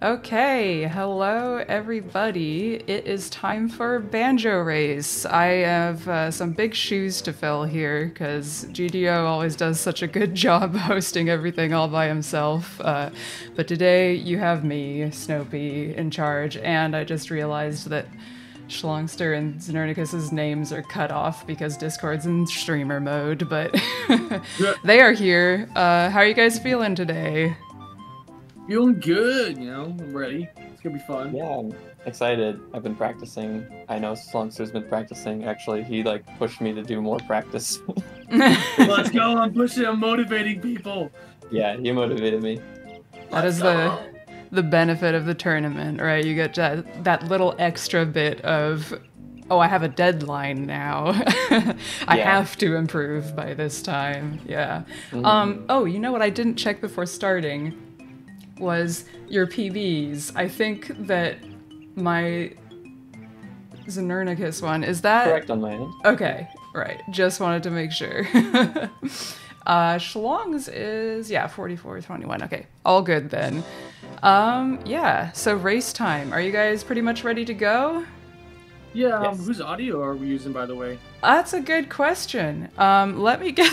Okay, hello everybody. It is time for Banjo Race. I have uh, some big shoes to fill here because GDO always does such a good job hosting everything all by himself. Uh, but today you have me, Snopey, in charge, and I just realized that Shlongster and Znernicus's names are cut off because Discord's in streamer mode, but they are here. Uh, how are you guys feeling today? Feeling good, you know. I'm ready. It's gonna be fun. Yeah, I'm excited. I've been practicing. I know Shlongster's been practicing. Actually, he like pushed me to do more practice. Let's go. I'm pushing. I'm motivating people. yeah, he motivated me. That is the the benefit of the tournament, right? You get that that little extra bit of oh, I have a deadline now. I Yeah. have to improve by this time. Yeah. Um oh, you know what I didn't check before starting was your PBs. I think that my Znernicus one is that Correct on my end. Okay, right. Just wanted to make sure. uh Shlong's is yeah, 44 21. Okay. All good then. Um yeah, so race time. Are you guys pretty much ready to go? Yeah. Um, whose audio are we using, by the way? That's a good question. Um let me get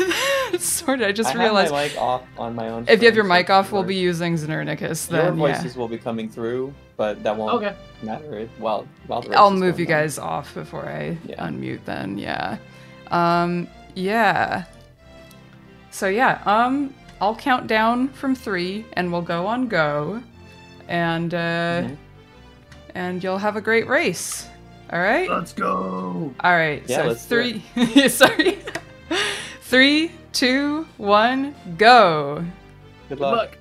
that sorted. I just I realized have my mic off on my own. if you have your mic off, we'll be using Znernicus Your then. Yeah. voices will be coming through, but that won't Okay. matter. It- Well, while the I'll move going you on. guys off before I Yeah. unmute then, yeah. Um yeah. So yeah, um I'll count down from 3 and we'll go on go and uh Mhm. and you'll have a great race. All right? Let's go. All right. Yeah, so let's do 3 Sorry. Three, two, one, go. Good Good luck. luck.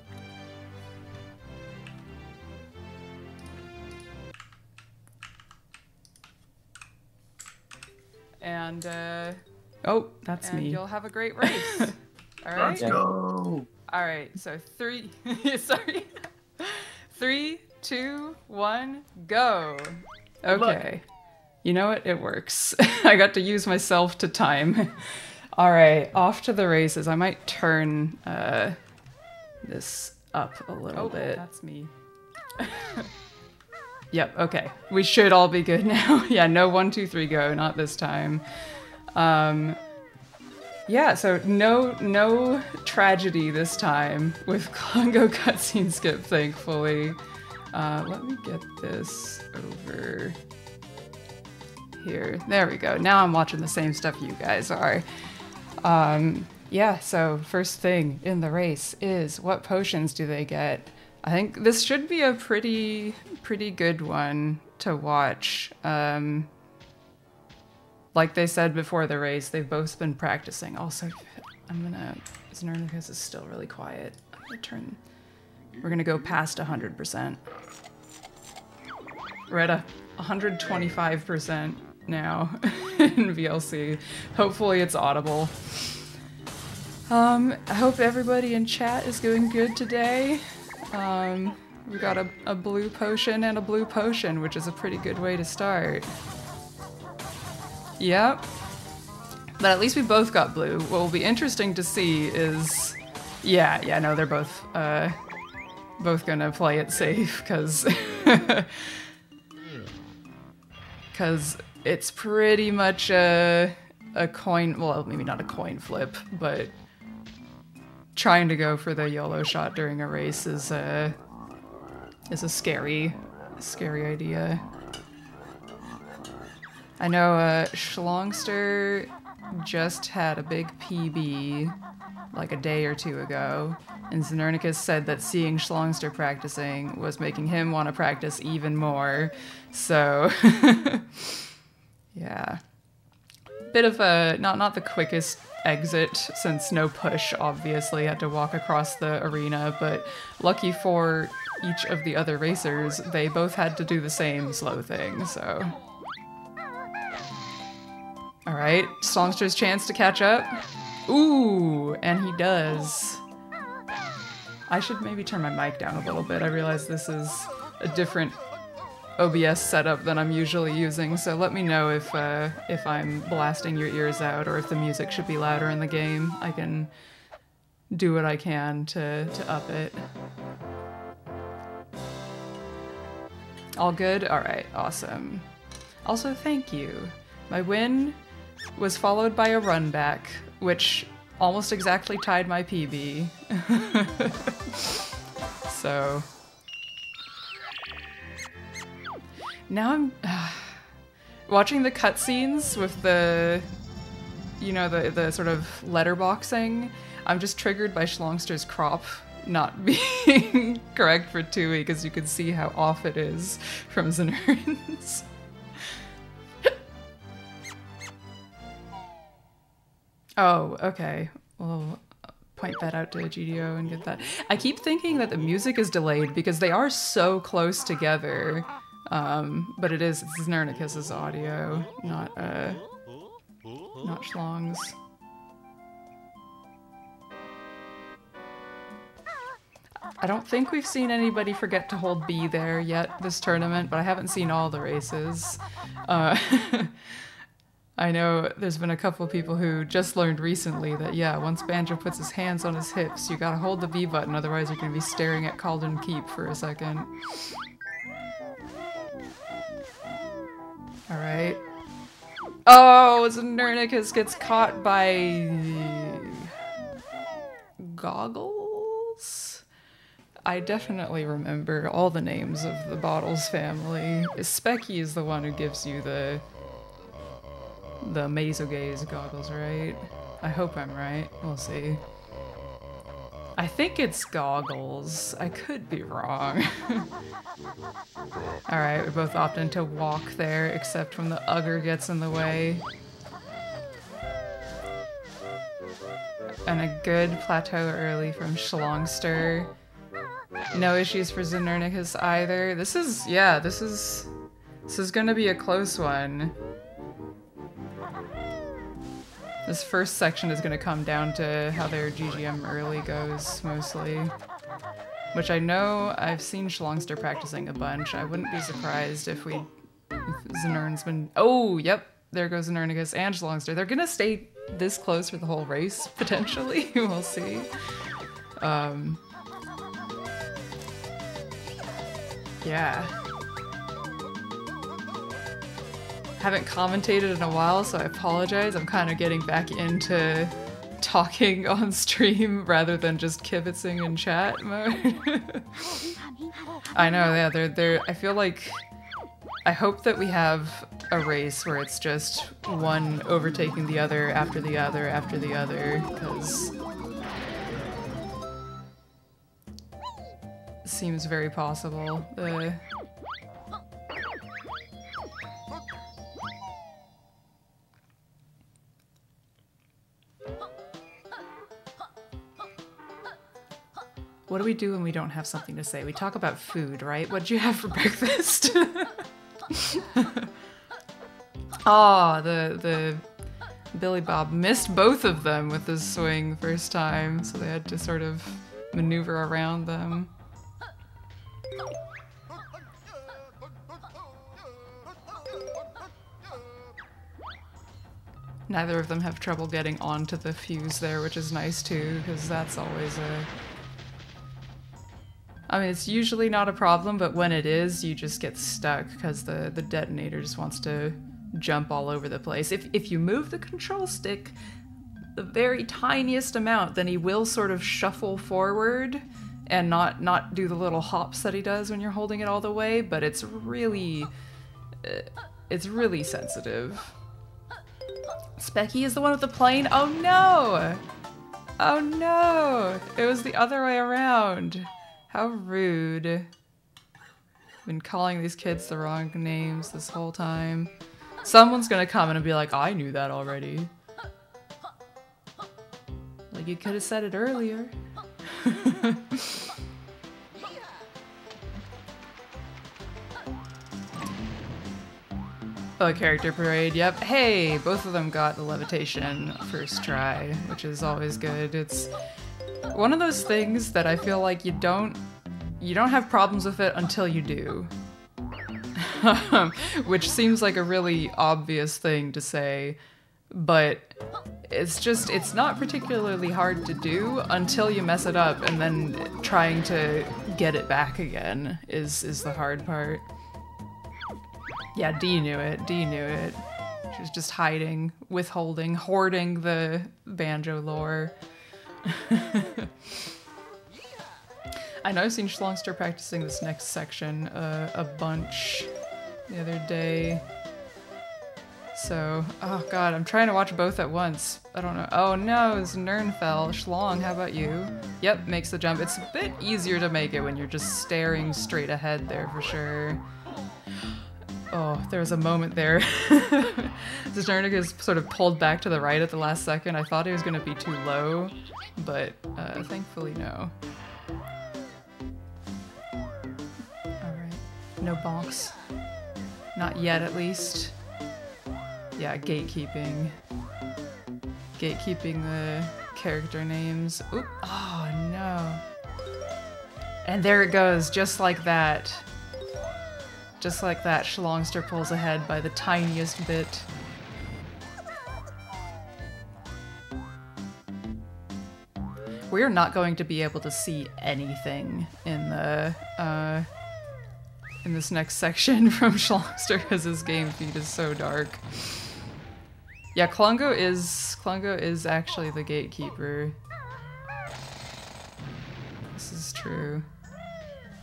And uh oh, that's and me. you'll have a great race. All right. Let's go. All right. So three. sorry. Three, two, one, go. Good luck. You know what? It works. I got to use myself to time. All right, off to the races. I might turn uh, this up a little Oh, bit. that's me. Yep, okay. We should all be good now. yeah, no one, two, three, go. Not this time. Um, yeah, so no no tragedy this time with Congo cutscene skip, thankfully. Uh, let me get this over here. There we go. Now I'm watching the same stuff you guys are. Um, yeah, so first thing in the race is what potions do they get? I think this should be a pretty pretty good one to watch. Um, like they said before the race, they've both been practicing. Also, I'm gonna. Znernicus is still really quiet. I'm gonna turn. We're gonna go past 100%. We're at a 125% now in VLC. Hopefully, it's audible. Um, I hope everybody in chat is doing good today. Um, we got a, a blue potion and a blue potion, which is a pretty good way to start. Yep. But at least we both got blue. What will be interesting to see is, yeah, yeah, no, they're both, uh, both gonna play it safe because, because it's pretty much a, a coin. Well, maybe not a coin flip, but trying to go for the YOLO shot during a race is a is a scary, scary idea. I know uh, Shlongster just had a big PB like a day or two ago, and Znernicus said that seeing Shlongster practicing was making him want to practice even more. So, yeah, bit of a not not the quickest exit since no push obviously had to walk across the arena, but lucky for each of the other racers, they both had to do the same slow thing. So. All right, Shlongster's chance to catch up. Ooh, and he does. I should maybe turn my mic down a little bit. I realize this is a different OBS setup that I'm usually using, so let me know if uh, if I'm blasting your ears out or if the music should be louder in the game. I can do what I can to, to up it. All good? Alright, awesome. Also, thank you. My win was followed by a run back, which almost exactly tied my PB. so Now I'm. watching the cutscenes with the. You know, the, the sort of letterboxing, I'm just triggered by Shlongster's crop not being correct for Tooie because you can see how off it is from Zinurns. oh, okay. Well, point that out to GDO and get that. I keep thinking that the music is delayed because they are so close together. Um, but it is it's audio, not uh, not Shlong's. I don't think we've seen anybody forget to hold B there yet this tournament, but I haven't seen all the races. Uh, I know there's been a couple of people who just learned recently that, yeah, once Banjo puts his hands on his hips, you gotta hold the B button, otherwise you're gonna be staring at Cauldron Keep for a second. Alright. Oh, Znernicus gets caught by... Goggles? I definitely remember all the names of the Bottles family. Speccy is the one who gives you the the Amaze-O-Gaze goggles, right? I hope I'm right. We'll see. I think it's goggles. I could be wrong. Alright, we both opt to walk there, except when the Ugger gets in the way. And a good plateau early from Shlongster. No issues for Znernicus either. This is, yeah, this is, this is gonna be a close one. This first section is gonna come down to how their GGM early goes, mostly. Which I know I've seen Shlongster practicing a bunch. I wouldn't be surprised if we, if Znern's been, oh, yep, there goes Znernicus and Shlongster. They're gonna stay this close for the whole race, potentially. we'll see. Um, Yeah. I haven't commentated in a while, so I apologize. I'm kind of getting back into talking on stream rather than just kibitzing in chat mode. I know, yeah, they're, they're, I feel like, I hope that we have a race where it's just one overtaking the other after the other after the other, because seems very possible. What do we do when we don't have something to say? We talk about food, right? What'd you have for breakfast? Ah, oh, the the Billy Bob missed both of them with his swing first time, so they had to sort of maneuver around them. Neither of them have trouble getting onto the fuse there, which is nice too, because that's always a... I mean, it's usually not a problem, but when it is, you just get stuck because the, the detonator just wants to jump all over the place. If, if you move the control stick the very tiniest amount, then he will sort of shuffle forward and not not do the little hops that he does when you're holding it all the way, but it's really uh, it's really sensitive. Speccy is the one with the plane? Oh no! Oh no! It was the other way around. How rude. Been calling these kids the wrong names this whole time. Someone's gonna come and be like, I knew that already. Like you could have said it earlier. Oh, character parade. Yep. Hey, both of them got the levitation first try, which is always good. It's one of those things that I feel like you don't you don't have problems with it until you do. which seems like a really obvious thing to say, but it's just it's not particularly hard to do until you mess it up and then trying to get it back again is is the hard part. Yeah, D knew it. D knew it. She was just hiding, withholding, hoarding the banjo lore. I know I've seen Shlongster practicing this next section uh, a bunch the other day. So, oh god, I'm trying to watch both at once. I don't know. Oh no, it's Nernfell. Shlong, how about you? Yep, makes the jump. It's a bit easier to make it when you're just staring straight ahead there for sure. Oh, there was a moment there. Zernig is sort of pulled back to the right at the last second. I thought he was going to be too low, but uh, thankfully no. Alright. No bonks. Not yet, at least. Yeah, gatekeeping. Gatekeeping the character names. Oop. Oh, no. And there it goes, just like that. Just like that, Shlongster pulls ahead by the tiniest bit. We're not going to be able to see anything in the uh, in this next section from Shlongster because his game feed is so dark. Yeah, Klungo is Klungo is actually the gatekeeper. This is true.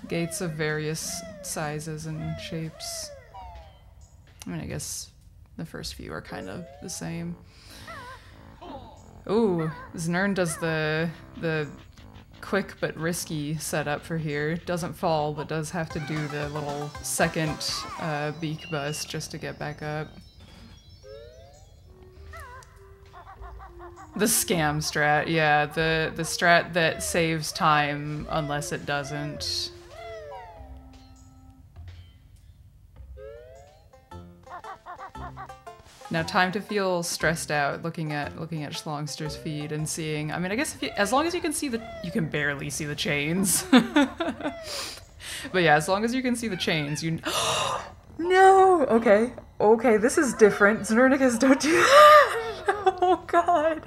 Gates of various sizes and shapes. I mean, I guess the first few are kind of the same. Ooh, Znern does the the quick but risky setup for here. Doesn't fall, but does have to do the little second uh, beak bust just to get back up. The scam strat, yeah, the the strat that saves time unless it doesn't. Now, time to feel stressed out looking at looking at Shlongster's feed and seeing. I mean, I guess you, as long as you can see the, you can barely see the chains. but yeah, as long as you can see the chains, you. no. Okay. Okay. This is different. Znernicus, don't do that. oh God.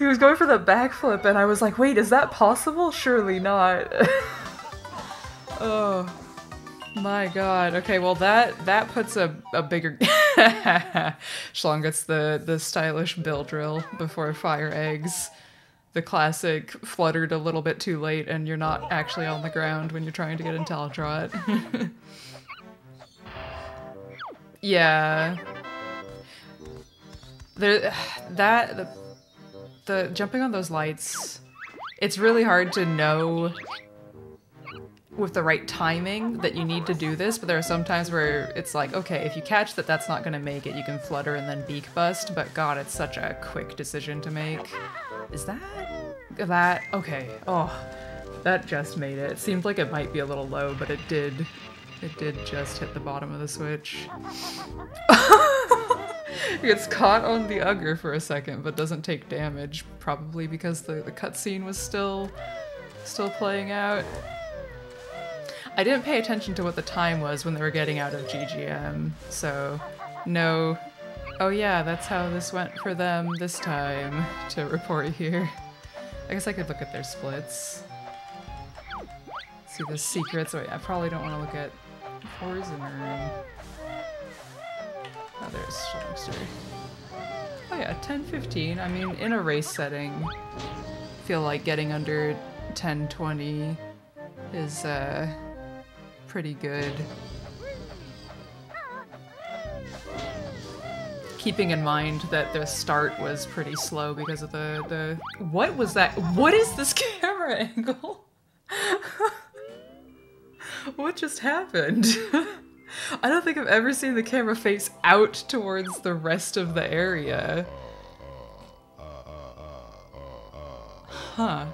He was going for the backflip, and I was like, "Wait, is that possible? Surely not." oh. My god. Okay, well that that puts a, a bigger Shlong gets the the stylish bill drill before fire eggs. The classic fluttered a little bit too late and you're not actually on the ground when you're trying to get into IntelliTrot. yeah. There that the, the jumping on those lights it's really hard to know with the right timing that you need to do this, but there are some times where it's like, okay, if you catch that that's not gonna make it, you can flutter and then beak bust, but god, it's such a quick decision to make. Is that? That? Okay. Oh, that just made it. It seemed like it might be a little low, but it did. It did just hit the bottom of the switch. He gets caught on the Ugger for a second, but doesn't take damage, probably because the, the cutscene was still still playing out. I didn't pay attention to what the time was when they were getting out of GGM, so no. Oh yeah, that's how this went for them this time to report here. I guess I could look at their splits. See the secrets. Wait, I probably don't want to look at Poison Room. Oh, there's Shlongster. Oh yeah, 10-15. I mean, in a race setting, feel like getting under 10-20 is, uh, pretty good. Keeping in mind that the start was pretty slow because of the, the... What was that? What is this camera angle? what just happened? I don't think I've ever seen the camera face out towards the rest of the area. Huh.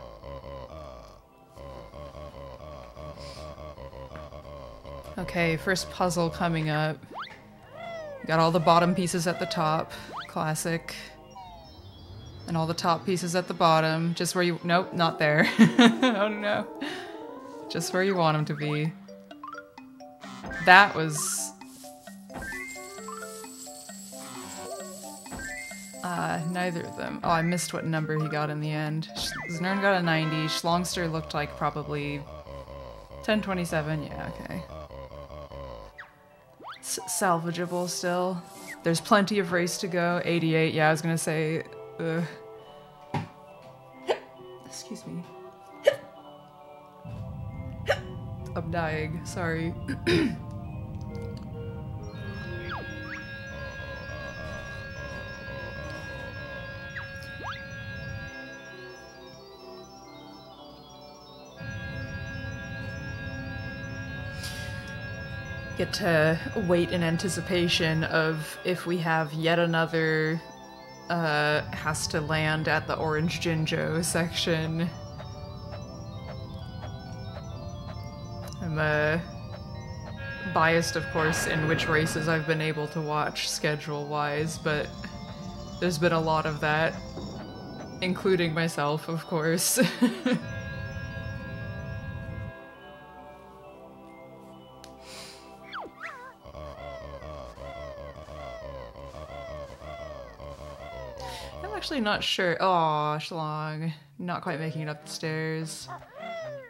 Okay, first puzzle coming up. Got all the bottom pieces at the top. Classic. And all the top pieces at the bottom. Just where you- nope, not there. oh no. Just where you want them to be. That was... Uh, neither of them. Oh, I missed what number he got in the end. Znern got a 90. Shlongster looked like probably 1027. Yeah, okay. Salvageable still. There's plenty of race to go. 88, yeah, I was gonna say. Excuse me. I'm dying, sorry. Get to wait in anticipation of if we have yet another uh has to land at the Orange Jinjo section. I'm uh biased of course in which races I've been able to watch schedule wise, but there's been a lot of that. Including myself, of course. actually not sure. Oh, Shlong. Not quite making it up the stairs.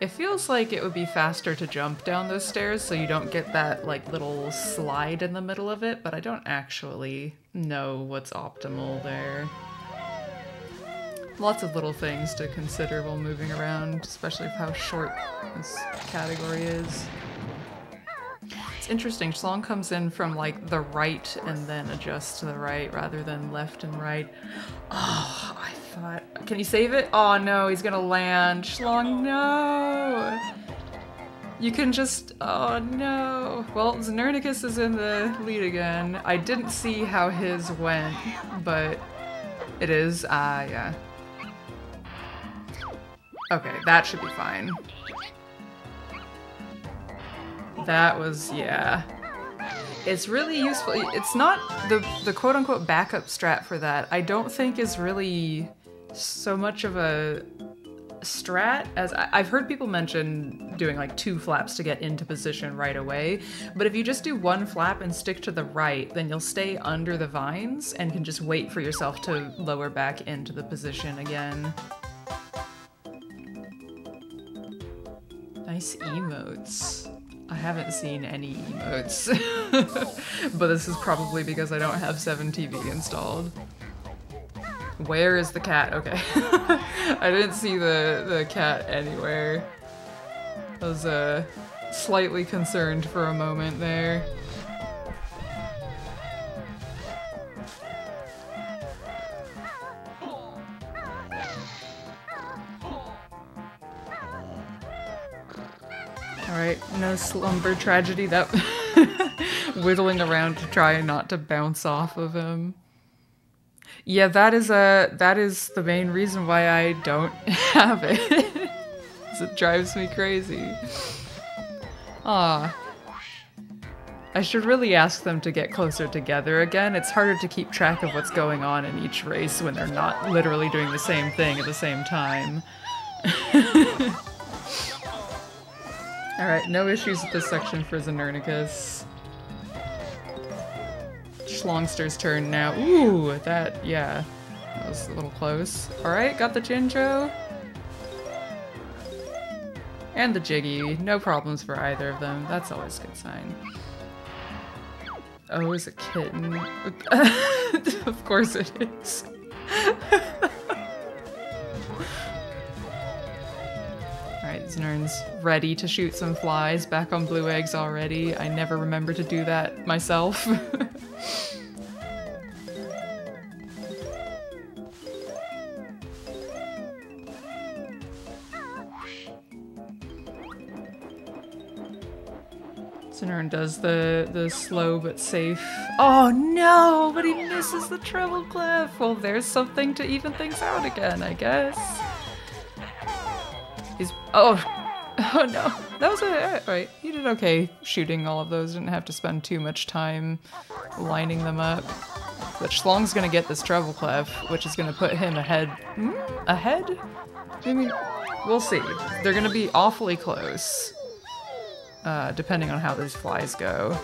It feels like it would be faster to jump down those stairs so you don't get that like little slide in the middle of it, but I don't actually know what's optimal there. Lots of little things to consider while moving around, especially how short this category is. It's interesting, Shlong comes in from like the right and then adjusts to the right rather than left and right. Oh, I thought. Can you save it? Oh no, he's gonna land. Shlong, no! You can just. Oh no. Well, Znernicus is in the lead again. I didn't see how his went, but it is. Ah, uh, yeah. Okay, that should be fine. That was, yeah. It's really useful. It's not the, the quote unquote backup strat for that, I don't think is really so much of a strat as I, I've heard people mention doing like two flaps to get into position right away. But if you just do one flap and stick to the right, then you'll stay under the vines and can just wait for yourself to lower back into the position again. Nice emotes. I haven't seen any emotes. but this is probably because I don't have 7TV installed. Where is the cat? Okay. I didn't see the, the cat anywhere. I was uh, slightly concerned for a moment there. Alright, no slumber tragedy. That whittling around to try not to bounce off of him. Yeah, that is a that is the main reason why I don't have it. it drives me crazy. Ah. I should really ask them to get closer together again. It's harder to keep track of what's going on in each race when they're not literally doing the same thing at the same time. Alright, no issues with this section for Znernicus. Shlongster's turn now. Ooh, that, yeah. That was a little close. Alright, got the Jinjo. And the Jiggy. No problems for either of them. That's always a good sign. Oh, it's a kitten. of course it is. Znern's ready to shoot some flies. Back on blue eggs already. I never remember to do that myself. Znern does the, the slow but safe. Oh no, but he misses the treble clef. Well, there's something to even things out again, I guess. He's oh oh no. That was a right. He did okay shooting all of those. Didn't have to spend too much time lining them up but Shlong's gonna get this treble clef which is gonna put him ahead hmm? ahead? Mean we'll see. They're gonna be awfully close uh, depending on how these flies go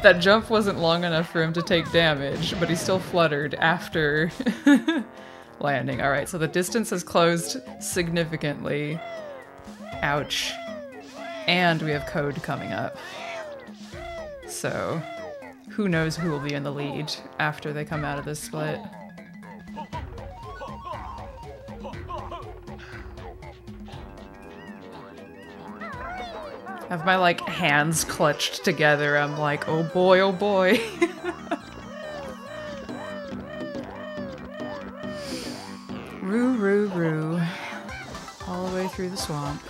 that jump wasn't long enough for him to take damage, but he still fluttered after landing. All right, so the distance has closed significantly. Ouch. And we have code coming up. So, who knows who will be in the lead after they come out of this split. Have my like hands clutched together. I'm like, oh boy, oh boy. roo, roo, roo. All the way through the swamp.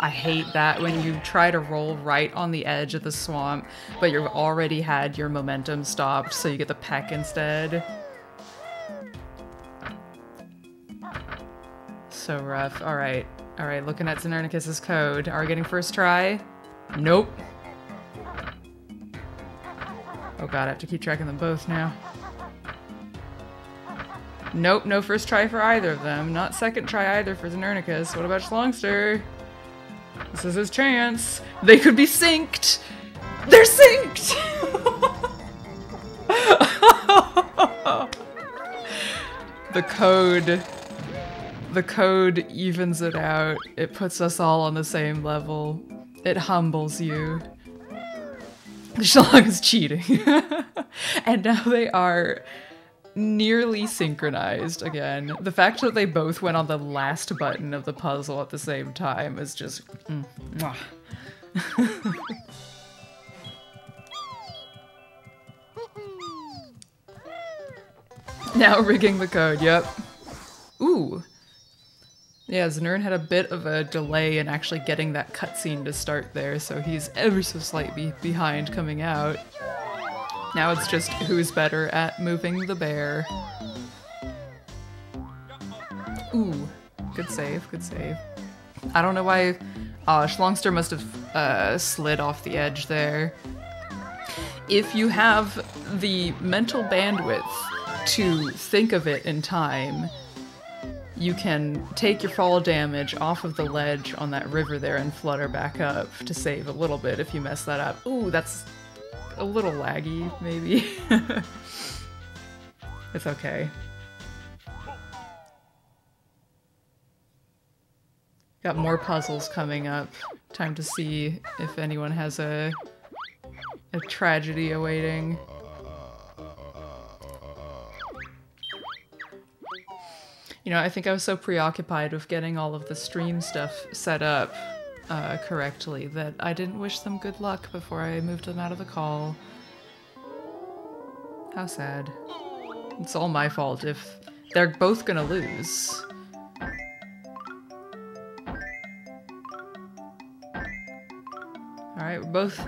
I hate that when you try to roll right on the edge of the swamp, but you've already had your momentum stopped, so you get the peck instead. So rough. Alright. Alright, looking at Znernicus's code. Are we getting first try? Nope. Oh god, I have to keep tracking them both now. Nope, no first try for either of them. Not second try either for Znernicus. What about Shlongster? This is his chance. They could be synced! They're synced! the code. The code evens it out. It puts us all on the same level. It humbles you. Shlong is cheating. and now they are nearly synchronized again. The fact that they both went on the last button of the puzzle at the same time is just. Mm, now rigging the code, yep. Ooh. Yeah, Znern had a bit of a delay in actually getting that cutscene to start there, so he's ever so slightly behind coming out. Now it's just who's better at moving the bear. Ooh, good save, good save. I don't know why... Uh, Shlongster must have uh, slid off the edge there. If you have the mental bandwidth to think of it in time, you can take your fall damage off of the ledge on that river there and flutter back up to save a little bit if you mess that up. Ooh, that's a little laggy, maybe. it's okay. Got more puzzles coming up. Time to see if anyone has a a tragedy awaiting. You know, I think I was so preoccupied with getting all of the stream stuff set up uh, correctly that I didn't wish them good luck before I moved them out of the call. How sad. It's all my fault if they're both gonna lose. Alright, both...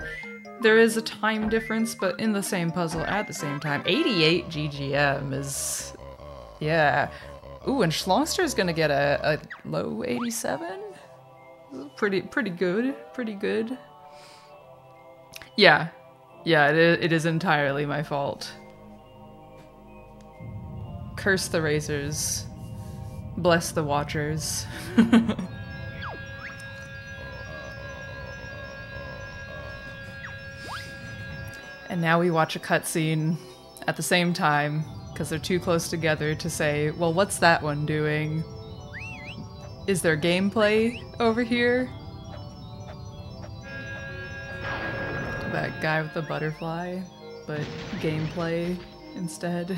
There is a time difference, but in the same puzzle at the same time. 88 GGM is... Yeah. Ooh, and Shlongster is gonna get a, a low 87? Pretty, pretty good. Pretty good. Yeah. Yeah, it is, it is entirely my fault. Curse the razors. Bless the watchers. and now we watch a cutscene at the same time because they're too close together to say, well, what's that one doing? Is there gameplay over here? That guy with the butterfly, but gameplay instead.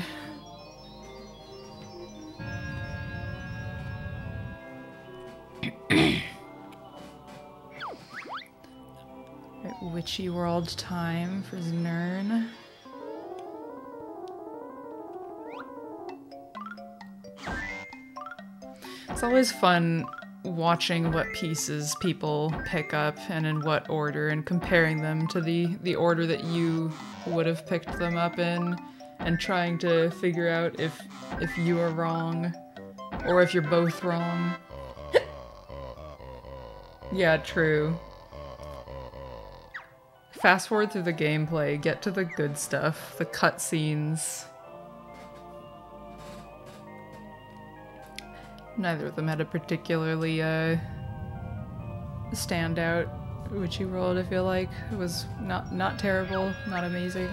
Witchy World time for Znern. It's always fun watching what pieces people pick up and in what order and comparing them to the, the order that you would have picked them up in and trying to figure out if if you are wrong or if you're both wrong. yeah, true. Fast forward through the gameplay, get to the good stuff, the cutscenes. Neither of them had a particularly uh, standout which you rolled. I feel like it was not not terrible, not amazing.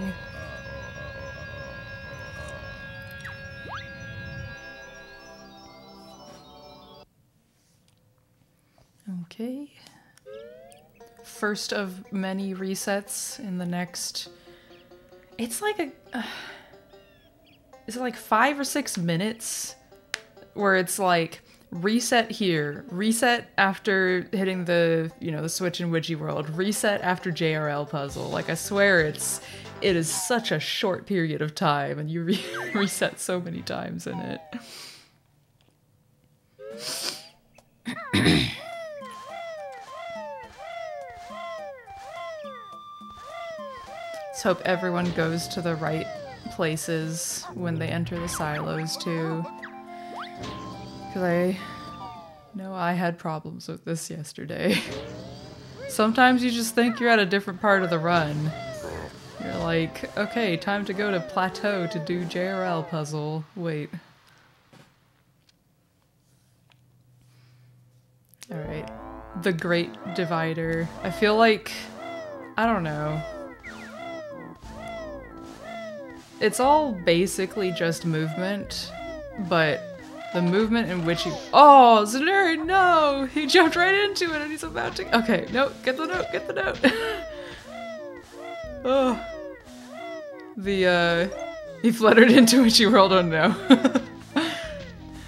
Okay. First of many resets in the next. It's like a. Uh, is it like five or six minutes? Where it's like reset here, reset after hitting the you know the switch in Witchy World, reset after JRL puzzle. Like I swear it's it is such a short period of time, and you re- reset so many times in it. Let's hope everyone goes to the right places when they enter the silos too. Because I know I had problems with this yesterday. Sometimes you just think you're at a different part of the run. You're like, okay, time to go to Plateau to do JRL puzzle. Wait. Alright. The Great Divider. I feel like. I don't know. It's all basically just movement, but the movement in which he. Oh, Zanuri, no! He jumped right into it and he's about to. Okay, no, get the note, get the note. oh. The, uh. He fluttered into Witchy World, oh no.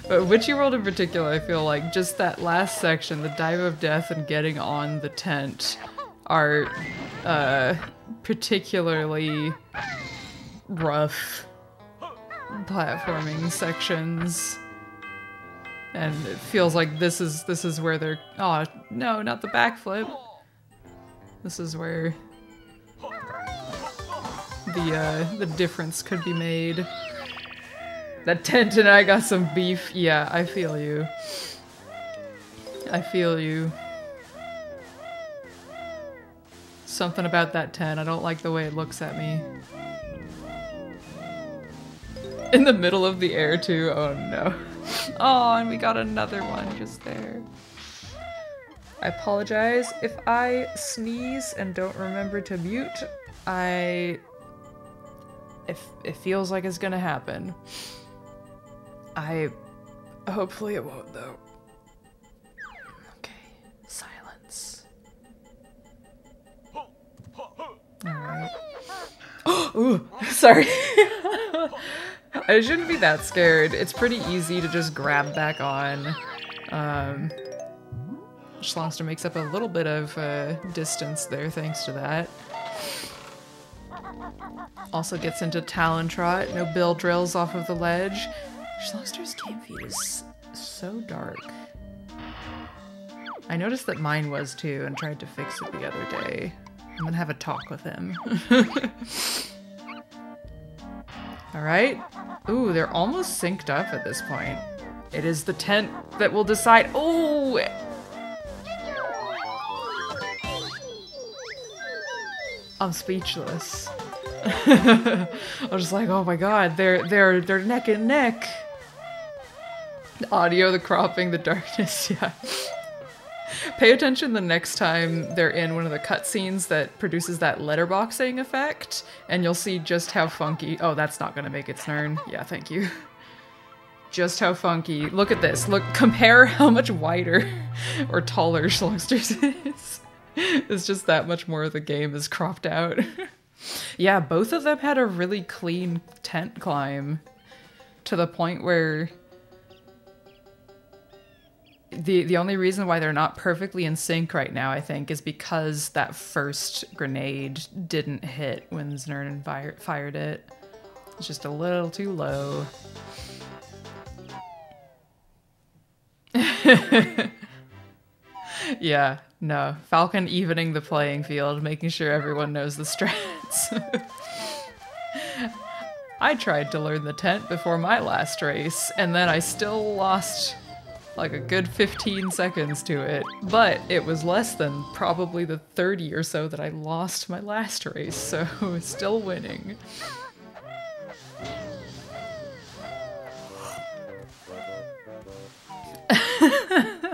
but Witchy World in particular, I feel like just that last section, the Dive of Death and getting on the tent, are, uh, particularly rough platforming sections and it feels like this is this is where they're oh no not the backflip. This is where the uh the difference could be made. That tent and I got some beef. Yeah I feel you. I feel you. Something about that tent I don't like the way it looks at me. In the middle of the air too. Oh no. Oh, and we got another one just there. I apologize if I sneeze and don't remember to mute. I if it feels like it's gonna happen. I hopefully it won't though. Okay, silence. Alright. Ooh, sorry. I shouldn't be that scared. It's pretty easy to just grab back on. Um, Shlongster makes up a little bit of uh, distance there thanks to that. Also gets into Talon Trot, no bill drills off of the ledge. Shlongster's game feed is so dark. I noticed that mine was too and tried to fix it the other day. I'm gonna have a talk with him. Alright. Ooh, they're almost synced up at this point. It is the tent that will decide- Oh! I'm speechless. I was just like, oh my god, they're they're they're neck and neck. The audio, the cropping, the darkness, yeah. Pay attention the next time they're in one of the cutscenes that produces that letterboxing effect, and you'll see just how funky. Oh, that's not gonna make its turn. Yeah, thank you. Just how funky. Look at this. Look, compare how much wider or taller Shlongster's is. It's just that much more of the game is cropped out. yeah, both of them had a really clean tent climb to the point where the the only reason why they're not perfectly in sync right now, I think, is because that first grenade didn't hit when Znern fire, fired it. It's just a little too low. yeah, no. Falcon evening the playing field, making sure everyone knows the strats. I tried to learn the tent before my last race, and then I still lost like a good 15 seconds to it, but it was less than probably the 30 or so that I lost my last race, so still winning.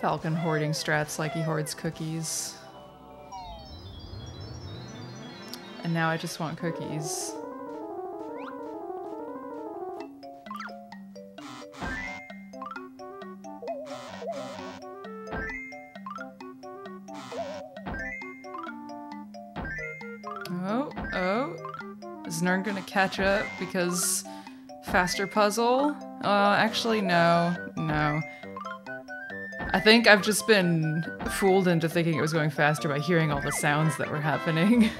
Falcon hoarding strats like he hoards cookies. And now I just want cookies. Is Nern gonna catch up because faster puzzle? Uh, actually, no. No. I think I've just been fooled into thinking it was going faster by hearing all the sounds that were happening.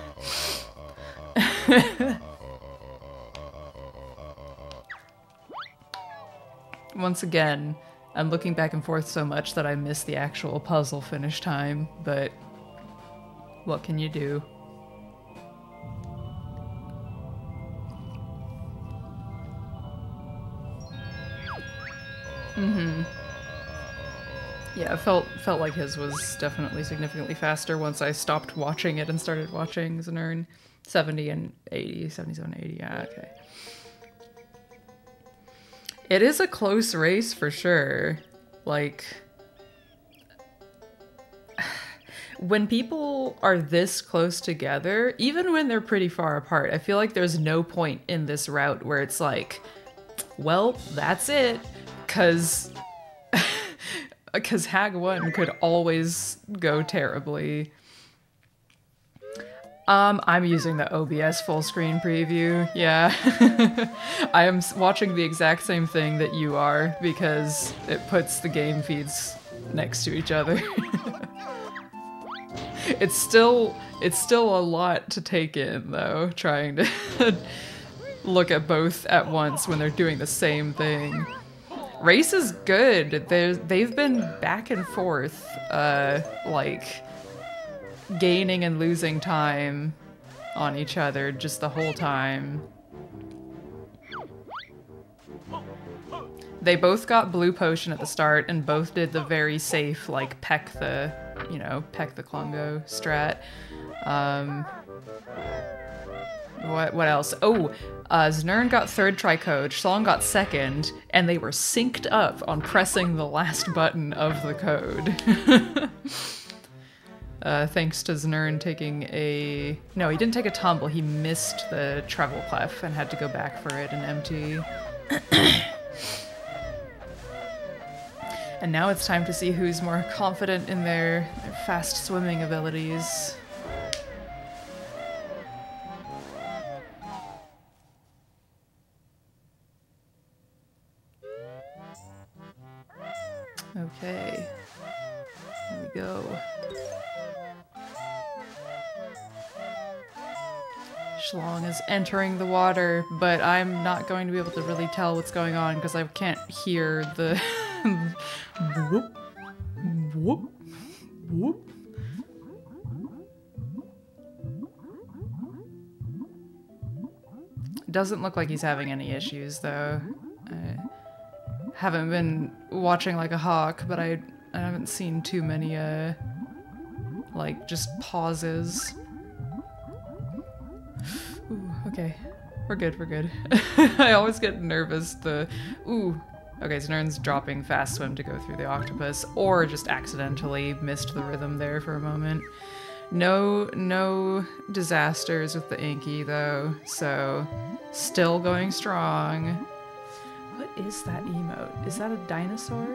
Once again, I'm looking back and forth so much that I miss the actual puzzle finish time, but what can you do? Mm-hmm. Yeah, it felt felt like his was definitely significantly faster once I stopped watching it and started watching Znern. 70 and 80, 77 80, yeah, okay. It is a close race for sure. Like when people are this close together, even when they're pretty far apart, I feel like there's no point in this route where it's like, well, that's it. Cause because Hag 1 could always go terribly. Um, I'm using the OBS full screen preview. Yeah. I am watching the exact same thing that you are because it puts the game feeds next to each other. it's still it's still a lot to take in though, trying to look at both at once when they're doing the same thing. Race is good. They're, they've been back and forth, uh, like gaining and losing time on each other just the whole time. They both got blue potion at the start and both did the very safe, like, peck the, you know, peck the Klungo strat. Um, what, what else? Oh, uh, Znern got third try code, Shlong got second, and they were synced up on pressing the last button of the code. uh, thanks to Znern taking a... No, he didn't take a tumble, he missed the treble clef and had to go back for it and empty. and now it's time to see who's more confident in their, their fast swimming abilities. Go. Shlong is entering the water, but I'm not going to be able to really tell what's going on because I can't hear the whoop, whoop, whoop. Doesn't look like he's having any issues though. I haven't been watching like a hawk, but I I haven't seen too many uh like just pauses. Ooh, okay. We're good, we're good. I always get nervous the ooh. Okay, so Nern's dropping fast swim to go through the octopus, or just accidentally missed the rhythm there for a moment. No no disasters with the inky though, so still going strong. What is that emote? Is that a dinosaur?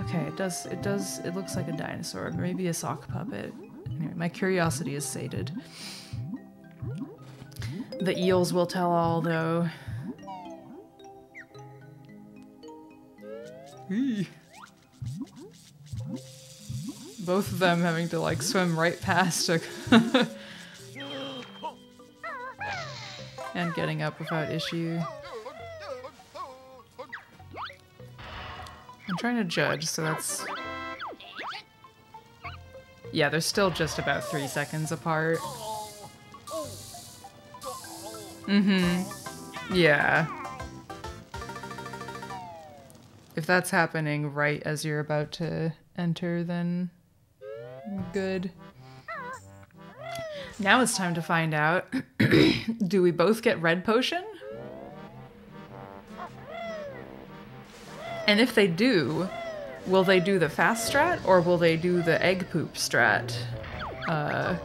Okay, it does it does it looks like a dinosaur, maybe a sock puppet. Anyway, my curiosity is sated. The eels will tell all though. Eee. Both of them having to like swim right past a and getting up without issue. Trying to judge, so that's. Yeah, they're still just about three seconds apart. Mm hmm. Yeah. If that's happening right as you're about to enter, then good. Now it's time to find out do we both get red potion? And if they do, will they do the fast strat or will they do the egg poop strat? Uh,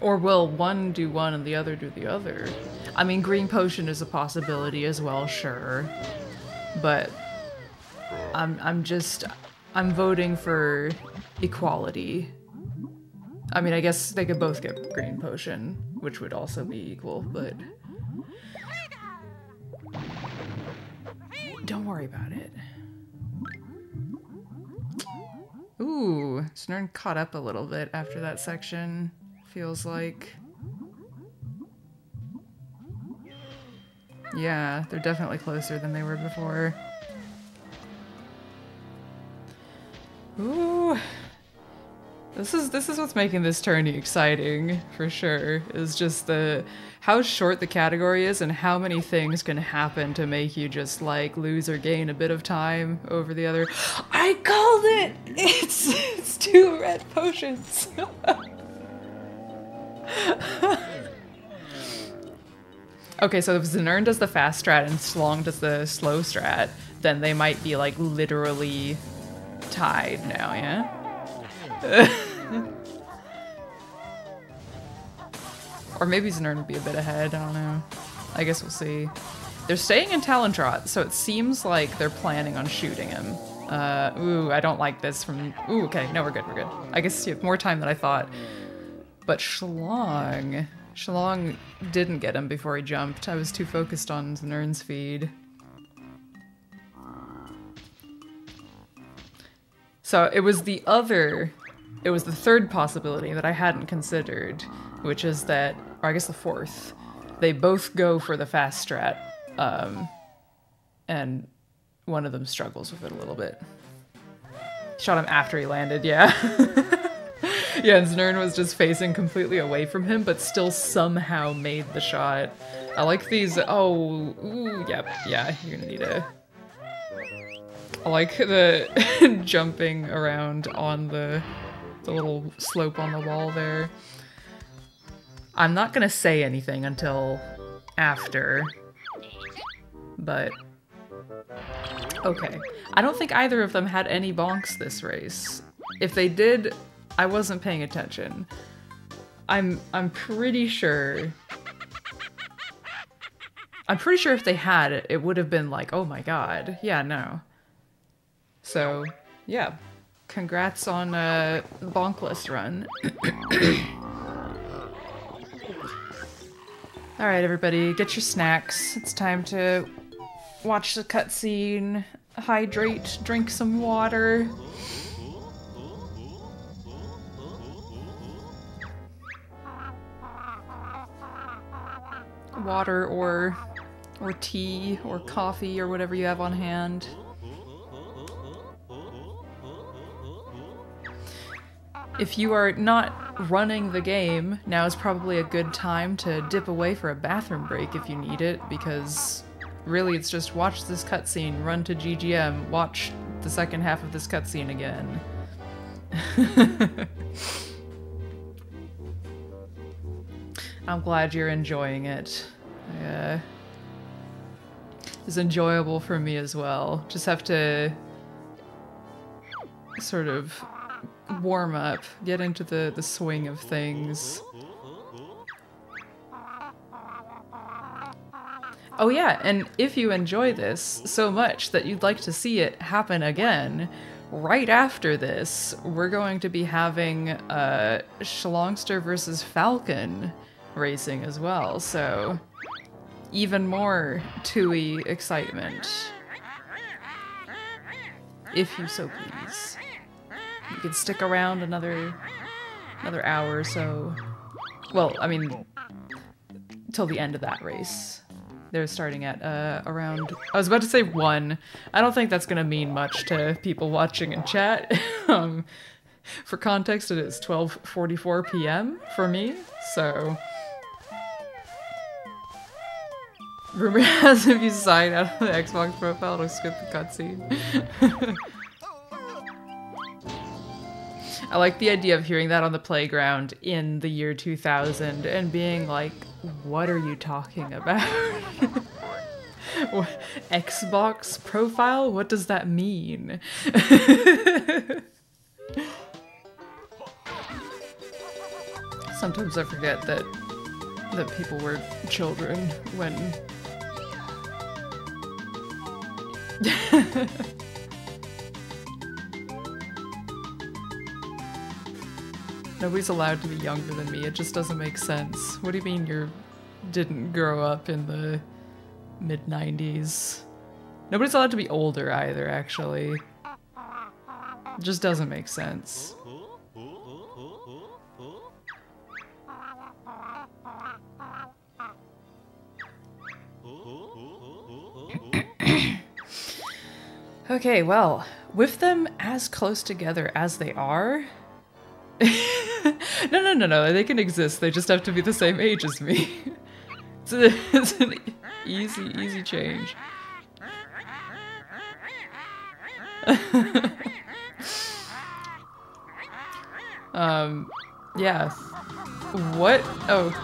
or will one do one and the other do the other? I mean, green potion is a possibility as well, sure. But I'm I'm just I'm voting for equality. I mean, I guess they could both get green potion, which would also be equal, but don't worry about it. Ooh, Znern caught up a little bit after that section, feels like. Yeah, they're definitely closer than they were before. Ooh. This is this is what's making this tourney exciting for sure. Is just the how short the category is and how many things can happen to make you just like lose or gain a bit of time over the other. I called it. It's it's two red potions. okay, so if Znern does the fast strat and Shlong does the slow strat, then they might be like literally tied now, yeah? or maybe Znern would be a bit ahead, I don't know. I guess we'll see. They're staying in Talontrot, so it seems like they're planning on shooting him. Uh, ooh, I don't like this from... Ooh, okay, no, we're good, we're good. I guess you have more time than I thought. But Shlong... Shlong didn't get him before he jumped. I was too focused on Znern's feed. So it was the other, it was the third possibility that I hadn't considered, which is that, or I guess the fourth, they both go for the fast strat, um, and one of them struggles with it a little bit. Shot him after he landed, yeah. yeah, and Znern was just facing completely away from him, but still somehow made the shot. I like these, oh, ooh, yep, yeah, you're gonna need a I like the jumping around on the, the little slope on the wall there. I'm not gonna say anything until after, but okay. I don't think either of them had any bonks this race. If they did, I wasn't paying attention. I'm I'm pretty sure I'm pretty sure if they had it, it would have been like, oh my god. Yeah, no. So, yeah. Congrats on uh, a bonkless run. Alright, everybody, get your snacks. It's time to watch the cutscene, hydrate, drink some water. Water or or tea or coffee or whatever you have on hand. If you are not running the game, now is probably a good time to dip away for a bathroom break if you need it, because really it's just watch this cutscene, run to GGM, watch the second half of this cutscene again. I'm glad you're enjoying it. Yeah. It's enjoyable for me as well. Just have to sort of warm up, get into the, the swing of things. Oh yeah, and if you enjoy this so much that you'd like to see it happen again, right after this, we're going to be having uh, Shlongster versus Falcon racing as well, so even more Tooie excitement. If you so please. You can stick around another another hour or so. Well, I mean, till the end of that race. They're starting at uh, around. I was about to say one. I don't think that's gonna mean much to people watching in chat. um, for context, it is 12:44 p.m. for me, so. Rumor has if you sign out of the Xbox profile, it'll skip the cutscene. I like the idea of hearing that on the playground in the year 2000 and being like, what are you talking about? Xbox profile? What does that mean? Sometimes I forget that that people were children when Nobody's allowed to be younger than me. It just doesn't make sense. What do you mean you didn't grow up in the mid 90s? Nobody's allowed to be older either, actually. It just doesn't make sense. okay, well, with them as close together as they are. no, no, no, no. They can exist. They just have to be the same age as me. it's, a, it's an easy, easy change. um, yeah. What? Oh.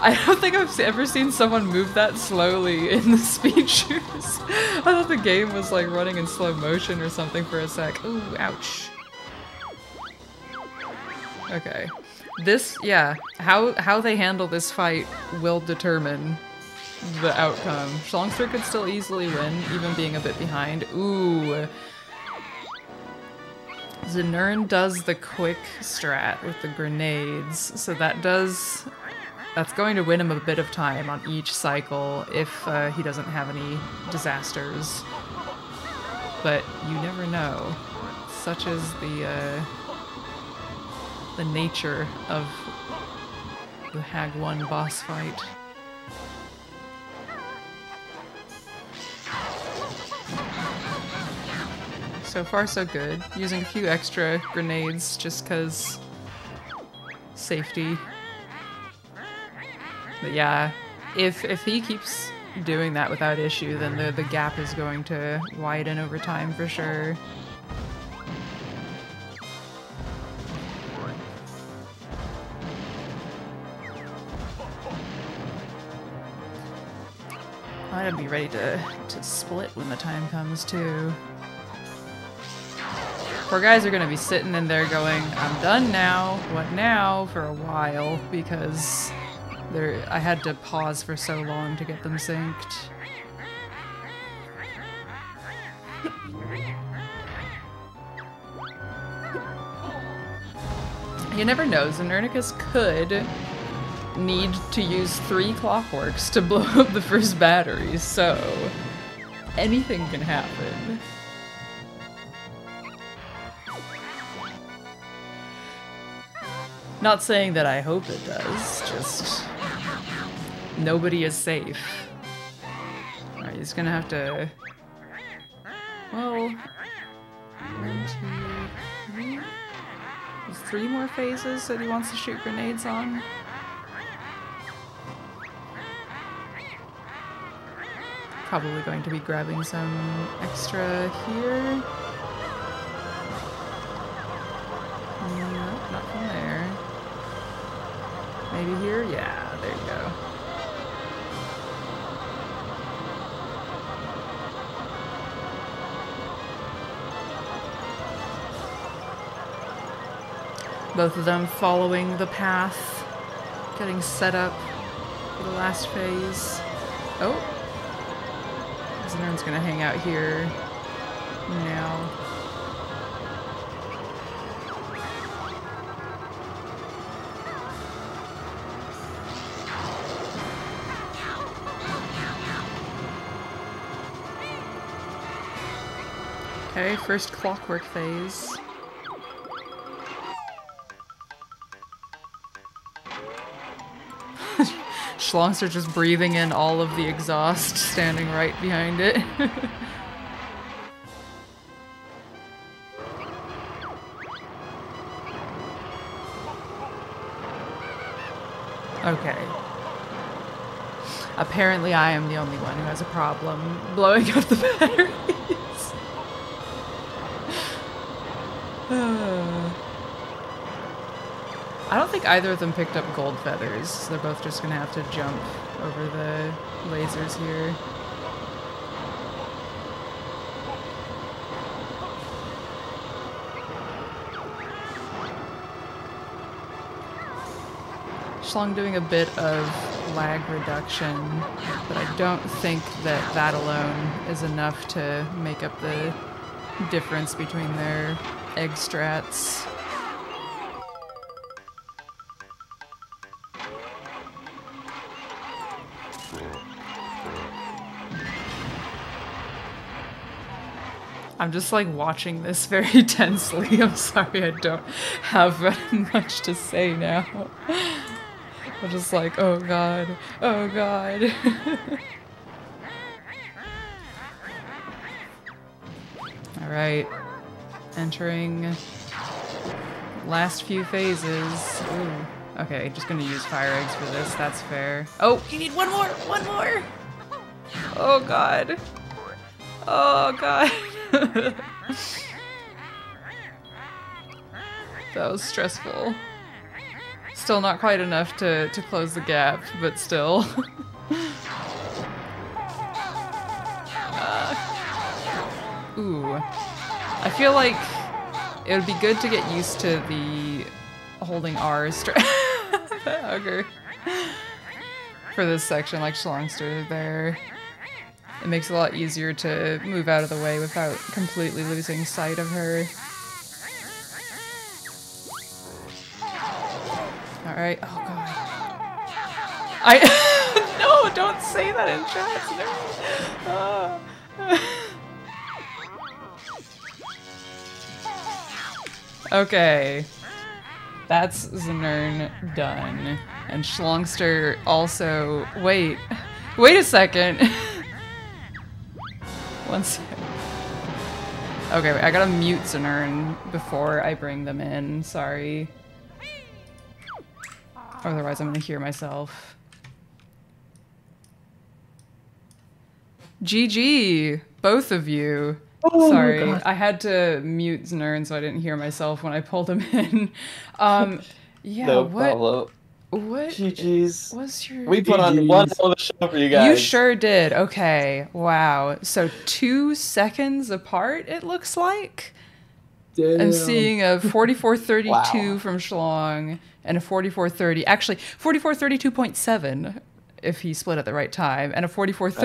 I don't think I've ever seen someone move that slowly in the speed shoes. I thought the game was like running in slow motion or something for a sec. Ooh, ouch. Okay. This, yeah, how how they handle this fight will determine the outcome. Shlongster could still easily win, even being a bit behind. Ooh. Znern does the quick strat with the grenades, so that does... That's going to win him a bit of time on each cycle if uh, he doesn't have any disasters. But you never know. Such is the, uh, the nature of the Hag 1 boss fight. So far so good. Using a few extra grenades just cause safety. But yeah, if if he keeps doing that without issue, then the, the gap is going to widen over time for sure. I would be ready to, to split when the time comes too. Poor guys are gonna be sitting in there going, I'm done now, what now, for a while, because there I had to pause for so long to get them synced. You never know, Znernicus could need to use three clockworks to blow up the first battery, so anything can happen. Not saying that I hope it does, just nobody is safe. Alright, he's gonna have to... Well... One, two, three... There's three more phases that he wants to shoot grenades on. Probably going to be grabbing some extra here. Nope, not from there. Maybe here? Yeah, there you go. Both of them following the path, getting set up for the last phase. Oh! Znern's gonna hang out here now. Okay, first clockwork phase. Shlongster just breathing in all of the exhaust, standing right behind it. okay. Apparently I am the only one who has a problem blowing up the battery. I don't think either of them picked up gold feathers. They're both just gonna have to jump over the lasers here. Shlong doing a bit of lag reduction, but I don't think that that alone is enough to make up the difference between their egg strats. I'm just like watching this very tensely. I'm sorry I don't have much to say now. I'm just like, oh god, oh god. Alright. Entering last few phases. Ooh. Okay, just gonna use fire eggs for this, that's fair. Oh, you need one more! One more! Oh god. Oh god. that was stressful. Still not quite enough to, to close the gap, but still. uh, ooh. I feel like it would be good to get used to the holding R str- hugger for this section, like Shlongster there. It makes it a lot easier to move out of the way without completely losing sight of her. Alright, oh god. I- No, don't say that in chat! No. Ah. okay. That's Znern done. And Shlongster also- wait. Wait a second! One second. Okay, wait, I gotta mute Znern before I bring them in. Sorry. Otherwise, I'm gonna hear myself. GG, both of you. Oh Sorry, I had to mute Znern so I didn't hear myself when I pulled him in. Um, yeah, no what? problem. What GG's. was your? We put on one hell of a show for you guys. You sure did. Okay. Wow. So two seconds apart, it looks like. Damn. I'm seeing a 4432 Wow. from Shlong and a 4430. Actually, 4432.7 if he split at the right time, and a also split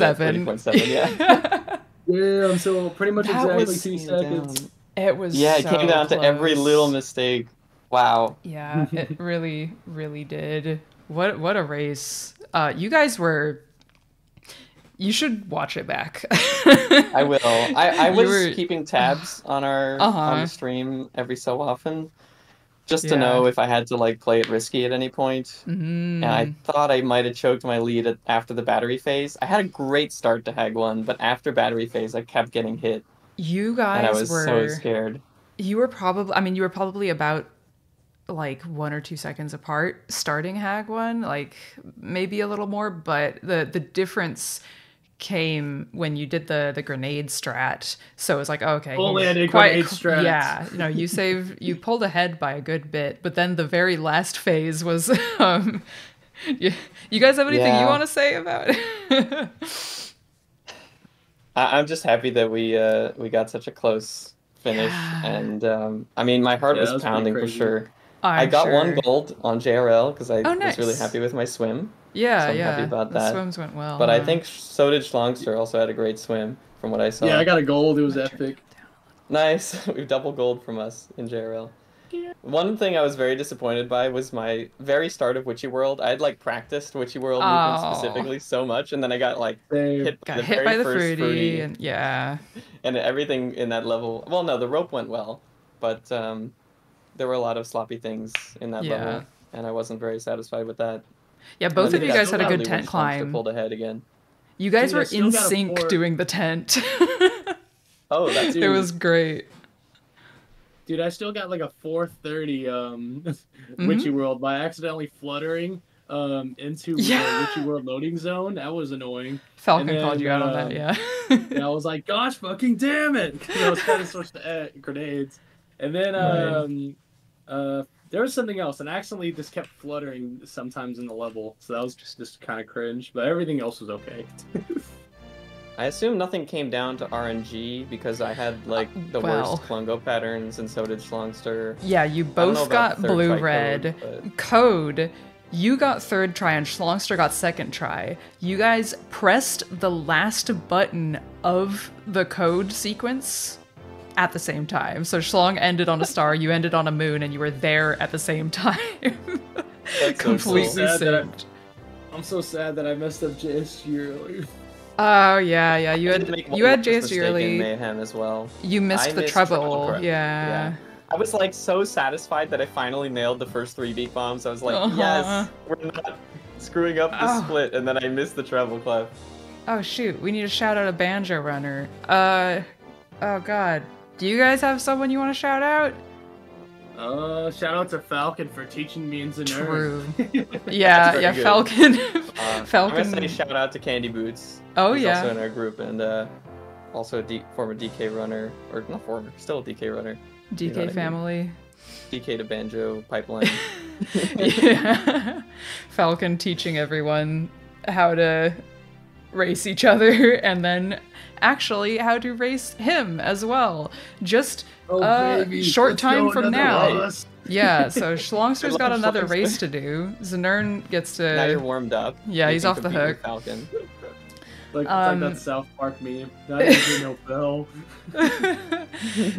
at 4430.7. 30.7, yeah. So pretty much That exactly was two seconds. It was Yeah, it so came down to every little mistake. Wow. Yeah, it really, really did. What what a race. Uh, you guys were. You should watch it back. I will. I, I was were- keeping tabs on our Uh-huh. on the stream every so often, just to Yeah. know if I had to like play it risky at any point. Mhm. And I thought I might have choked my lead at, after the battery phase. I had a great start to Hag one, but after battery phase, I kept getting hit, You guys and I was were. so scared. You were probably. I mean, you were probably about like one or two seconds apart starting Hag one, like maybe a little more, but the the difference came when you did the the grenade strat. So it was like, okay, Full-handed he's quite- grenade strat. Yeah, you know, you save, you pulled ahead by a good bit, but then the very last phase was. um you, you guys have anything you want to say about it? I, I'm just happy that we uh, we got such a close finish, Yeah. and um, I mean, my heart Yeah, was was pounding for sure. I'm I got one gold on JRL because I Oh, was really happy with my swim. Yeah, so I'm yeah. happy about that. the that. swims went well. But I think so did Shlongster. Also had a great swim from what I saw. Yeah, I got a gold. It was Let's epic. Nice. We've double gold from us in JRL. One thing I was very disappointed by was my very start of Witchy World. I had like practiced Witchy World Oh. movement specifically so much, and then I got like Same. hit by Got the hit very by the first fruity, fruity, and yeah. and everything in that level. Well, no, the rope went well, but um, there were a lot of sloppy things in that Yeah. level, and I wasn't very satisfied with that. Yeah, both of you guys had a good tent climb. Pulled ahead again. You guys Dude, were in sync four- doing the tent. Oh, that's it was great. Dude, I still got like a 430 um Mm-hmm. Witchy World by accidentally fluttering um into Yeah. the Witchy World loading zone. That was annoying. Falcon And called you out on that, um, yeah. And I was like, gosh fucking damn it. 'Cause I was trying of switched to uh, grenades. And then Right. um uh there was something else, and accidentally just kept fluttering sometimes in the level, so that was just, just kind of cringe. But everything else was okay. I assume nothing came down to RNG because I had like the well. worst Klungo patterns, and so did Shlongster. yeah, you I don't know both got blue try code, red. but- Code, you got third try and Shlongster got second try. You guys pressed the last button of the code sequence at the same time. So Shlong ended on a star, you ended on a moon, and you were there at the same time. That's so Completely cool. I- synced. I'm so sad that I messed up JSG earlier. Oh yeah, yeah. You I had did make one you had more JSG mistake early. Mayhem as well. You missed I the missed treble. treble. Yeah. Yeah. I was like so satisfied that I finally nailed the first three beat bombs. I was like, Uh-huh. yes, we're not screwing up the Oh. split, and then I missed the treble clef. Oh shoot, we need to shout out a banjo runner. Uh, oh god. Do you guys have someone you want to shout out? Uh, shout out to Falcon for teaching me in Znern. True. Yeah, yeah, good. Falcon. Uh, Falcon. I'm gonna say shout out to Candy Boots. oh He's yeah. also in our group, and uh, also a D- former DK runner, or not former, still a DK runner. DK you know what I mean. family. DK to banjo pipeline. yeah. Falcon teaching everyone how to race each other and then actually how to race him as well. Just Oh, Uh, baby, short let's time from now. race. yeah, so Shlongster's Good got another Shlongster. race to do. Znern gets to. now you're to warmed up. Yeah, You he's off the hook. Falcon. Like, Um, like that South Park meme. Not no bell.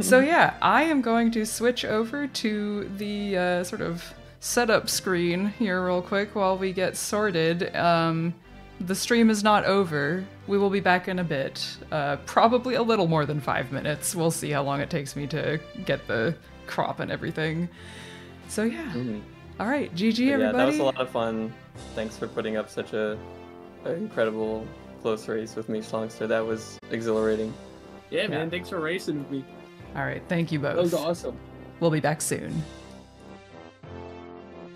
so yeah, I am going to switch over to the uh, sort of setup screen here real quick while we get sorted. Um, the stream is not over. We will be back in a bit. Uh, probably a little more than five minutes. We'll see how long it takes me to get the crop and everything. So yeah. Mhm. All right, GG But yeah, everybody. that was a lot of fun. Thanks for putting up such a, a incredible close race with me, Shlongster. That was exhilarating. Yeah, man. Thanks for racing with me. All right, thank you both. That was awesome. We'll be back soon.